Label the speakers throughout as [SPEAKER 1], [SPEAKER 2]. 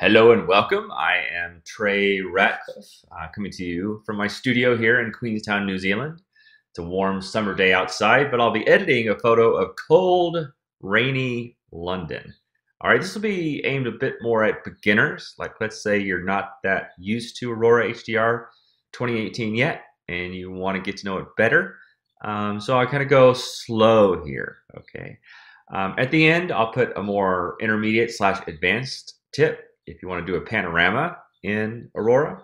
[SPEAKER 1] Hello and welcome. I am Trey Ratcliff, uh, coming to you from my studio here in Queenstown, New Zealand. It's a warm summer day outside, but I'll be editing a photo of cold, rainy London. All right, this will be aimed a bit more at beginners. Like, let's say you're not that used to Aurora HDR 2018 yet, and you want to get to know it better. Um, so I kind of go slow here, okay? Um, at the end, I'll put a more intermediate slash advanced tip if you want to do a panorama in Aurora.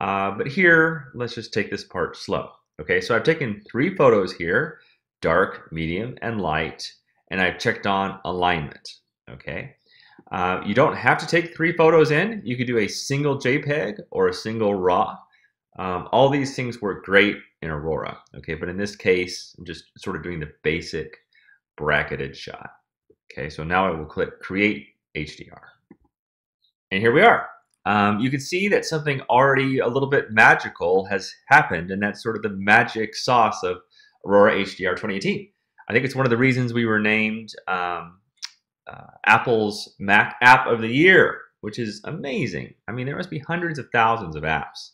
[SPEAKER 1] Uh, but here, let's just take this part slow. Okay, so I've taken three photos here, dark, medium, and light, and I've checked on alignment. Okay, uh, you don't have to take three photos in. You could do a single JPEG or a single RAW. Um, all these things work great in Aurora. Okay, but in this case, I'm just sort of doing the basic bracketed shot. Okay, so now I will click Create HDR. And here we are. Um, you can see that something already a little bit magical has happened, and that's sort of the magic sauce of Aurora HDR 2018. I think it's one of the reasons we were named um, uh, Apple's Mac App of the Year, which is amazing. I mean, there must be hundreds of thousands of apps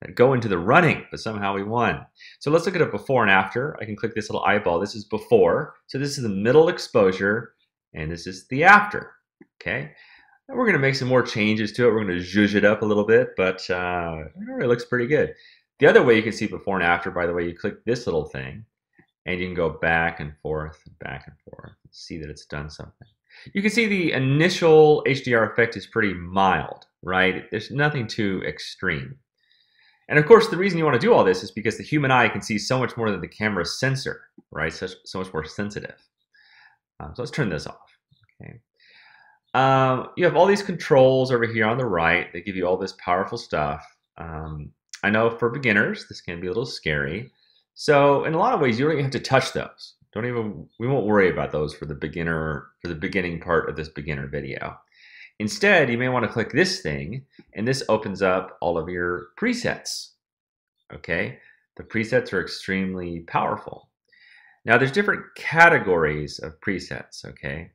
[SPEAKER 1] that go into the running, but somehow we won. So let's look at a before and after. I can click this little eyeball. This is before. So this is the middle exposure, and this is the after. Okay. And we're going to make some more changes to it. We're going to zhuzh it up a little bit, but uh, it looks pretty good. The other way you can see before and after, by the way, you click this little thing, and you can go back and forth, and back and forth, see that it's done something. You can see the initial HDR effect is pretty mild, right? There's nothing too extreme. And of course, the reason you want to do all this is because the human eye can see so much more than the camera's sensor, right? So, so much more sensitive. Um, so let's turn this off. Okay. Um, you have all these controls over here on the right that give you all this powerful stuff. Um, I know for beginners, this can be a little scary. So in a lot of ways, you don't even have to touch those. Don't even, we won't worry about those for the beginner, for the beginning part of this beginner video. Instead, you may want to click this thing, and this opens up all of your presets. Okay, the presets are extremely powerful. Now, there's different categories of presets. Okay,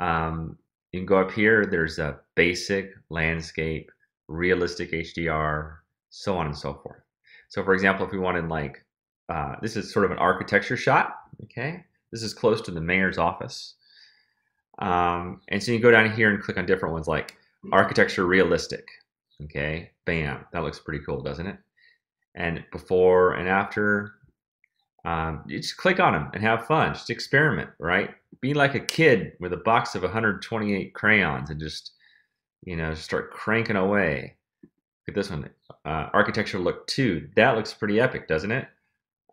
[SPEAKER 1] um, you can go up here. There's a basic, landscape, realistic HDR, so on and so forth. So, for example, if we wanted like uh, this is sort of an architecture shot. Okay, this is close to the mayor's office. Um, and so you go down here and click on different ones like architecture realistic. Okay, bam, that looks pretty cool, doesn't it? And before and after, um, you just click on them and have fun. Just experiment, right? Be like a kid with a box of 128 crayons and just, you know, start cranking away. Look at this one, uh, architecture look two. That looks pretty epic, doesn't it?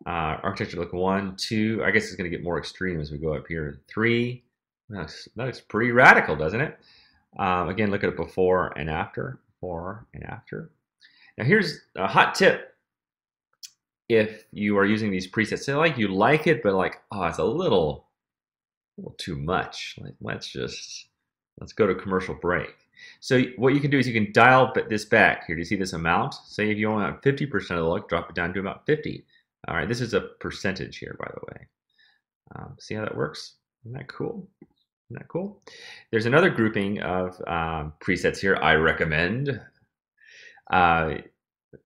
[SPEAKER 1] Uh, architecture look one, two. I guess it's going to get more extreme as we go up here. Three, that looks, that looks pretty radical, doesn't it? Um, again, look at it before and after, before and after. Now here's a hot tip. If you are using these presets, say like you like it, but like, oh, it's a little, a little too much. Like, let's just, let's go to commercial break. So what you can do is you can dial this back here. Do you see this amount? Say if you only want 50% of the look, drop it down to about 50. All right, this is a percentage here, by the way. Um, see how that works? Isn't that cool? Isn't that cool? There's another grouping of um, presets here I recommend. Uh,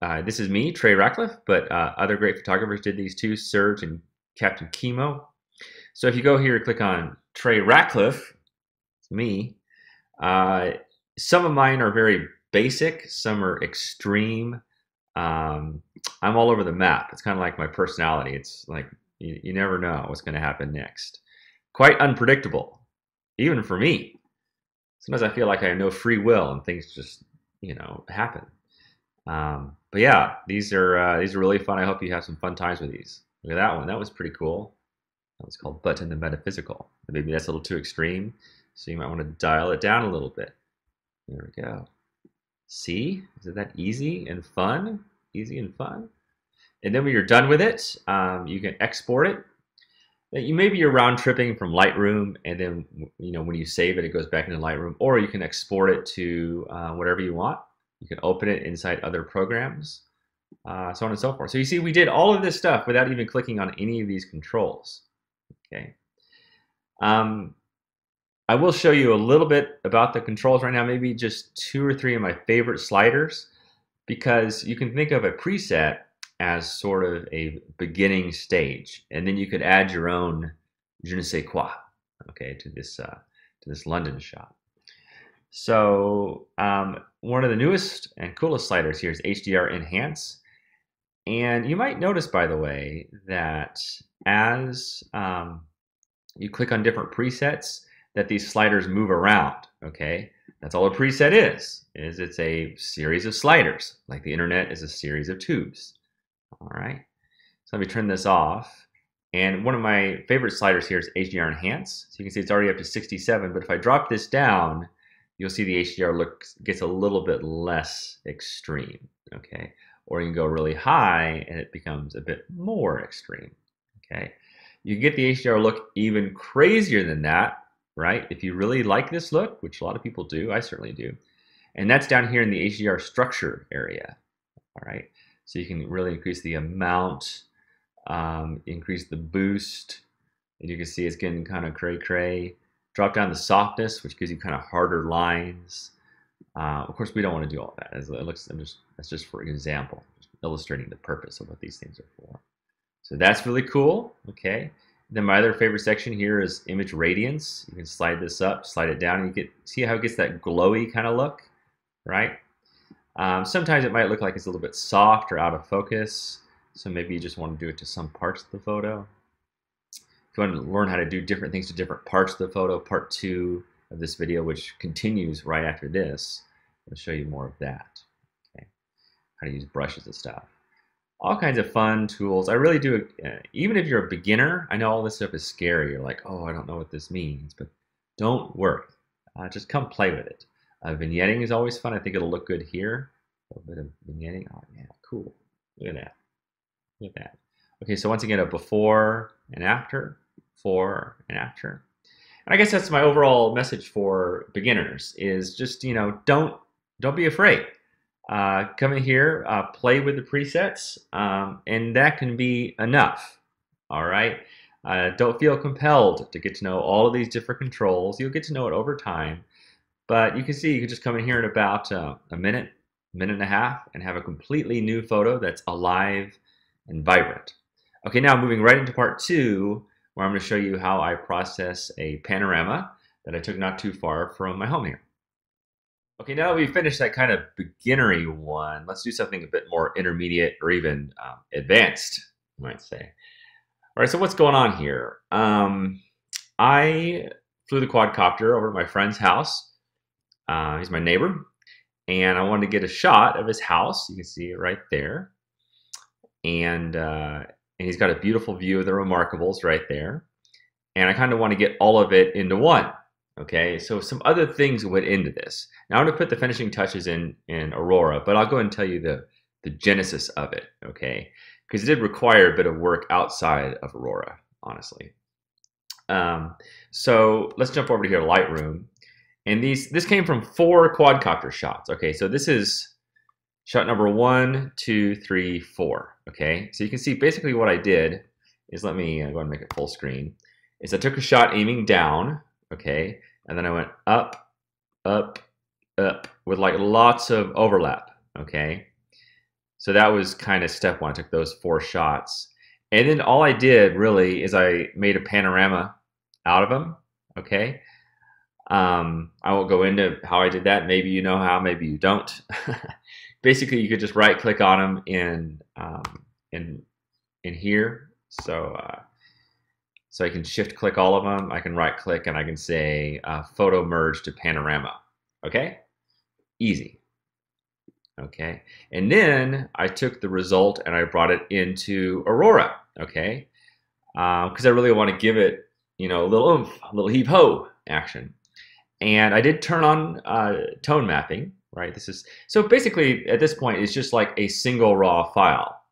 [SPEAKER 1] uh, this is me, Trey Ratcliff, but uh, other great photographers did these too, Serge and Captain Kimo. So if you go here, and click on Trey Ratcliff, it's me. Uh, some of mine are very basic, some are extreme. Um, I'm all over the map. It's kind of like my personality. It's like you, you never know what's going to happen next. Quite unpredictable even for me. Sometimes I feel like I have no free will and things just, you know, happen. Um, but yeah, these are uh, these are really fun. I hope you have some fun times with these. Look at that one. That was pretty cool. That was called Button the Metaphysical. Maybe that's a little too extreme, so you might want to dial it down a little bit. There we go. See? Is it that easy and fun? Easy and fun? And then when you're done with it, um, you can export it you maybe you're round tripping from Lightroom, and then you know when you save it, it goes back into Lightroom, or you can export it to uh, whatever you want. You can open it inside other programs, uh, so on and so forth. So you see, we did all of this stuff without even clicking on any of these controls. Okay. Um, I will show you a little bit about the controls right now, maybe just two or three of my favorite sliders, because you can think of a preset as sort of a beginning stage, and then you could add your own je ne sais quoi, okay, to this uh, to this London shot. So um, one of the newest and coolest sliders here is HDR Enhance. And you might notice, by the way, that as um, you click on different presets, that these sliders move around, okay? That's all a preset is, is it's a series of sliders, like the internet is a series of tubes, all right? So let me turn this off. And one of my favorite sliders here is HDR Enhance. So you can see it's already up to 67, but if I drop this down, you'll see the HDR look gets a little bit less extreme, okay? Or you can go really high and it becomes a bit more extreme, okay? You can get the HDR look even crazier than that, right? If you really like this look, which a lot of people do, I certainly do. And that's down here in the HDR structure area, all right? So you can really increase the amount, um, increase the boost, and you can see it's getting kind of cray cray. Drop down the softness, which gives you kind of harder lines. Uh, of course, we don't want to do all that. It looks, I'm just, that's just for example, just illustrating the purpose of what these things are for. So that's really cool. Okay. Then my other favorite section here is image radiance. You can slide this up, slide it down, and you get see how it gets that glowy kind of look, right? Um, sometimes it might look like it's a little bit soft or out of focus. So maybe you just want to do it to some parts of the photo. If you want to learn how to do different things to different parts of the photo, part two of this video, which continues right after this, I'll show you more of that. Okay, how to use brushes and stuff. All kinds of fun tools. I really do, uh, even if you're a beginner, I know all this stuff is scary. You're like, oh, I don't know what this means, but don't worry. Uh, just come play with it. Uh, vignetting is always fun. I think it'll look good here. A little bit of vignetting. Oh, yeah, cool. Look at that. Look at that. Okay, so once again, a before and after, for and after. And I guess that's my overall message for beginners is just, you know, don't don't be afraid. Uh, come in here, uh, play with the presets, um, and that can be enough. All right. Uh, don't feel compelled to get to know all of these different controls. You'll get to know it over time. But you can see you can just come in here in about uh, a minute, minute and a half, and have a completely new photo that's alive and vibrant. Okay, now moving right into part two, where I'm going to show you how I process a panorama that I took not too far from my home here. Okay, now that we've finished that kind of beginnery one, let's do something a bit more intermediate or even um, advanced, you might say. All right, so what's going on here? Um, I flew the quadcopter over to my friend's house. Uh, he's my neighbor, and I wanted to get a shot of his house. You can see it right there. And uh, and he's got a beautiful view of the Remarkables right there. And I kind of want to get all of it into one. Okay, so some other things went into this. Now I'm going to put the finishing touches in in Aurora, but I'll go and tell you the the genesis of it. Okay, because it did require a bit of work outside of Aurora, honestly. Um, so let's jump over to here, Lightroom, and these this came from four quadcopter shots. Okay, so this is shot number one, two, three, four. Okay, so you can see basically what I did is let me uh, go and make it full screen. Is I took a shot aiming down, okay, and then I went up, up, up with like lots of overlap, okay. So that was kind of step one. I took those four shots, and then all I did really is I made a panorama out of them, okay. Um, I won't go into how I did that. Maybe you know how, maybe you don't. basically you could just right click on them in um, in in here. So uh, so I can shift click all of them. I can right click and I can say uh, photo merge to panorama. Okay, easy. Okay, and then I took the result and I brought it into Aurora. Okay, because uh, I really want to give it you know a little oomph, a little heave ho action. And I did turn on uh, tone mapping right? This is so basically at this point it's just like a single raw file,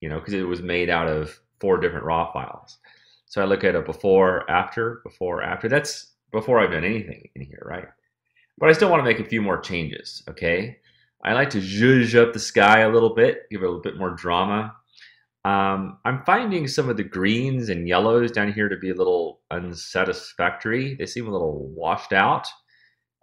[SPEAKER 1] you know, because it was made out of four different raw files. So I look at a before, after, before, after. That's before I've done anything in here, right? But I still want to make a few more changes, okay? I like to zhuzh up the sky a little bit, give it a little bit more drama. Um, I'm finding some of the greens and yellows down here to be a little unsatisfactory. They seem a little washed out.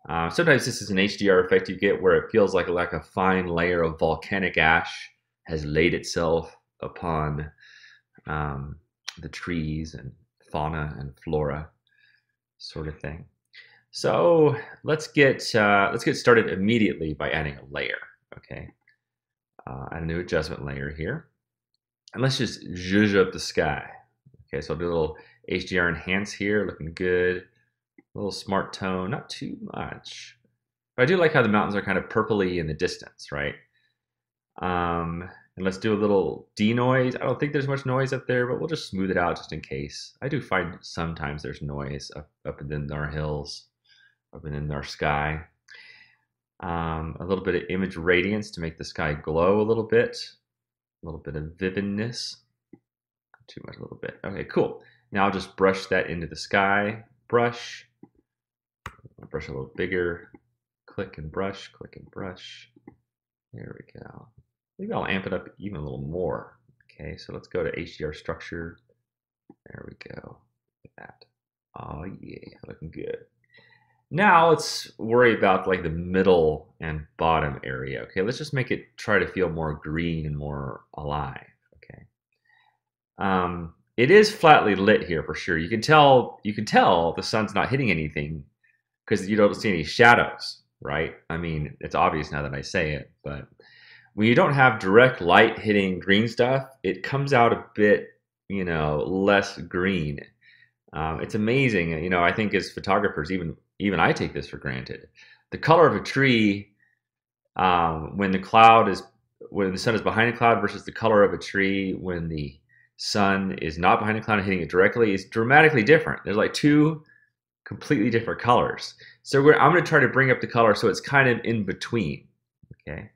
[SPEAKER 1] Uh, sometimes this is an HDR effect you get where it feels like, like a fine layer of volcanic ash has laid itself upon um, the trees and fauna and flora sort of thing. So let's get uh, let's get started immediately by adding a layer. Okay, uh, a new adjustment layer here, and let's just zhuzh up the sky. Okay, so I'll do a little HDR enhance here, looking good. A little smart tone, not too much. But I do like how the mountains are kind of purpley in the distance, right? Um, and let's do a little denoise. I don't think there's much noise up there, but we'll just smooth it out just in case. I do find sometimes there's noise up, up in our hills, up in our sky. Um, a little bit of image radiance to make the sky glow a little bit. A little bit of vividness. Too much, a little bit. Okay, cool. Now I'll just brush that into the sky. Brush. Brush a little bigger. Click and brush, click and brush. There we go. Maybe I'll amp it up even a little more. Okay, so let's go to HDR structure. There we go. Look at that. Oh yeah, looking good. Now let's worry about like the middle and bottom area. Okay, let's just make it try to feel more green and more alive. Okay. Um, it is flatly lit here for sure. You can tell you can tell the sun's not hitting anything because you don't see any shadows, right? I mean, it's obvious now that I say it, but when you don't have direct light hitting green stuff, it comes out a bit, you know, less green. Um, it's amazing. You know, I think as photographers, even even I take this for granted. The color of a tree um, when the cloud is when the sun is behind a cloud versus the color of a tree when the sun is not behind a cloud and hitting it directly is dramatically different. There's like two completely different colors. So I'm going to try to bring up the color so it's kind of in between. Okay.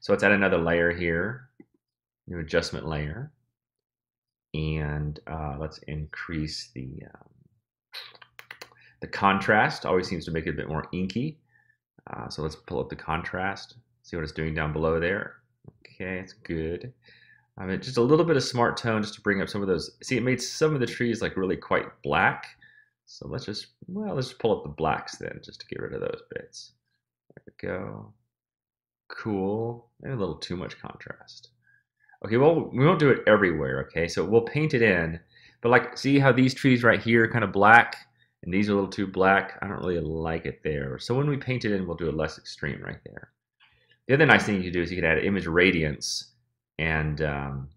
[SPEAKER 1] So let's add another layer here, new adjustment layer. And uh, let's increase the, um, the contrast. Always seems to make it a bit more inky. Uh, so let's pull up the contrast, see what it's doing down below there. Okay, it's good. I mean, just a little bit of smart tone just to bring up some of those. See, it made some of the trees like really quite black. So let's just, well, let's just pull up the blacks then just to get rid of those bits. There we go. Cool. Maybe a little too much contrast. Okay, well, we won't do it everywhere, okay? So we'll paint it in. But like, see how these trees right here are kind of black? And these are a little too black? I don't really like it there. So when we paint it in, we'll do a less extreme right there. The other nice thing you can do is you can add image radiance and um,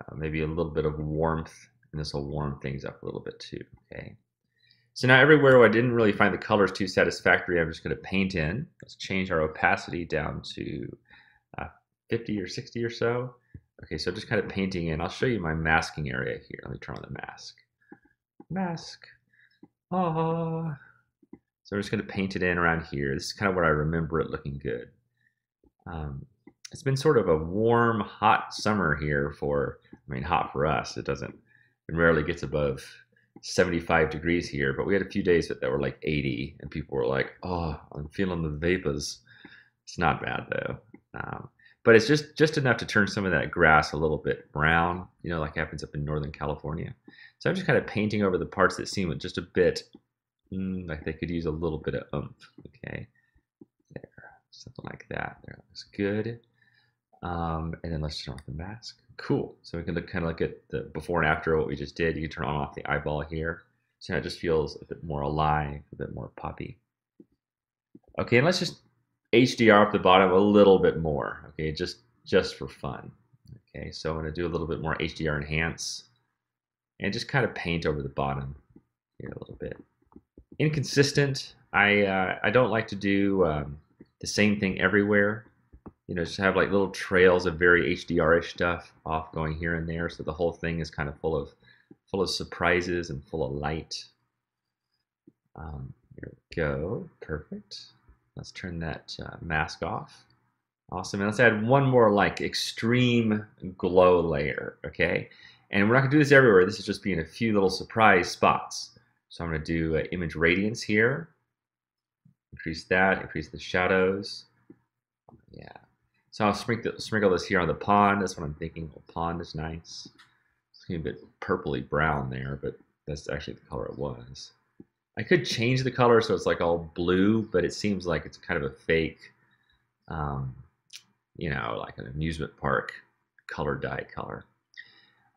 [SPEAKER 1] uh, maybe a little bit of warmth. And this will warm things up a little bit too, okay? So now everywhere where I didn't really find the colors too satisfactory, I'm just going to paint in. Let's change our opacity down to uh, 50 or 60 or so. Okay, so just kind of painting in. I'll show you my masking area here. Let me turn on the mask. Mask. Ah. So I'm just going to paint it in around here. This is kind of where I remember it looking good. Um, it's been sort of a warm, hot summer here for, I mean, hot for us. It doesn't, it rarely gets above 75 degrees here, but we had a few days that, were like 80, and people were like, "Oh, I'm feeling the vapors." It's not bad though, um, but it's just just enough to turn some of that grass a little bit brown, you know, like happens up in Northern California. So I'm just kind of painting over the parts that seem just a bit mm, like they could use a little bit of oomph. Okay, there, something like that. There looks good. Um, and then let's turn off the mask. Cool. So we can look, kind of look at the before and after what we just did. You can turn on off the eyeball here. So it just feels a bit more alive, a bit more poppy. Okay, and let's just HDR up the bottom a little bit more. Okay, just just for fun. Okay, so I'm to do a little bit more HDR enhance and just kind of paint over the bottom here a little bit. Inconsistent. I uh, I don't like to do um, the same thing everywhere you know, just have like little trails of very HDR-ish stuff off going here and there. So the whole thing is kind of full of full of surprises and full of light. Um, here we go. Perfect. Let's turn that uh, mask off. Awesome. And let's add one more like extreme glow layer. Okay. And we're not gonna do this everywhere. This is just being a few little surprise spots. So I'm gonna do uh, image radiance here. Increase that, increase the shadows. Yeah. So I'll sprinkle, sprinkle this here on the pond. That's what I'm thinking. The pond is nice. It's a bit purpley brown there, but that's actually the color it was. I could change the color so it's like all blue, but it seems like it's kind of a fake, um, you know, like an amusement park color dye color.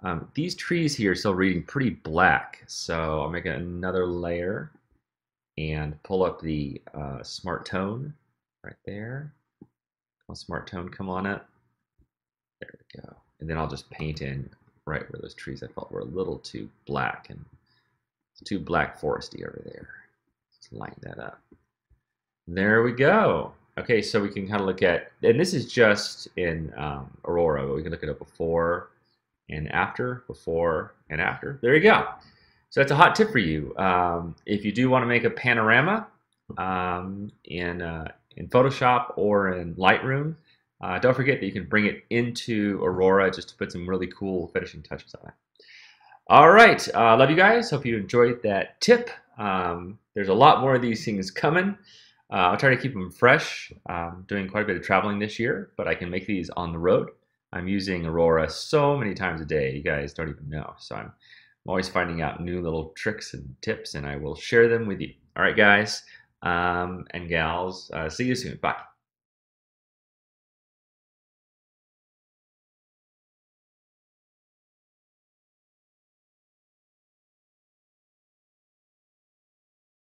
[SPEAKER 1] Um, these trees here are still reading pretty black, so I'll make another layer and pull up the uh, smart tone right there. I'll smart tone come on up. There we go. And then I'll just paint in right where those trees I felt were a little too black and too black foresty over there. Let's line that up. There we go. Okay, so we can kind of look at, and this is just in um, Aurora, but we can look at it before and after, before and after. There you go. So that's a hot tip for you. Um, if you do want to make a panorama um, in, uh, in Photoshop or in Lightroom, uh, don't forget that you can bring it into Aurora just to put some really cool finishing touches on it. All right, uh, love you guys. Hope you enjoyed that tip. Um, there's a lot more of these things coming. Uh, I'll try to keep them fresh. I'm doing quite a bit of traveling this year, but I can make these on the road. I'm using Aurora so many times a day, you guys don't even know. So I'm, I'm always finding out new little tricks and tips, and I will share them with you. All right, guys um, and gals, uh, see you soon. Bye.